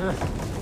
Ugh.